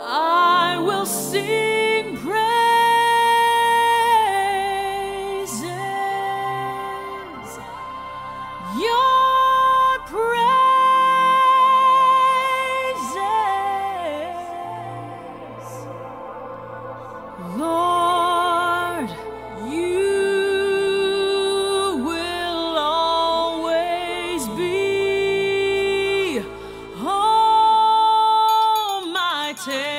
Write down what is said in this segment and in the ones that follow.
I will see. mountain.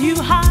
you high.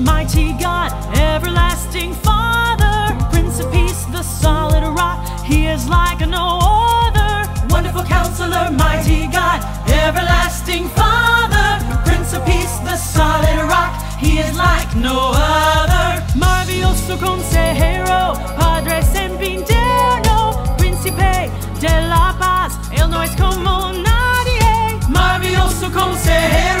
mighty God, everlasting Father, Prince of Peace, the solid rock. He is like no other. Wonderful Counselor, mighty God, everlasting Father, Prince of Peace, the solid rock. He is like no other. Maravilloso consejero, Padre sempiterno, Príncipe de la paz. Él no es como nadie. Maravilloso consejero.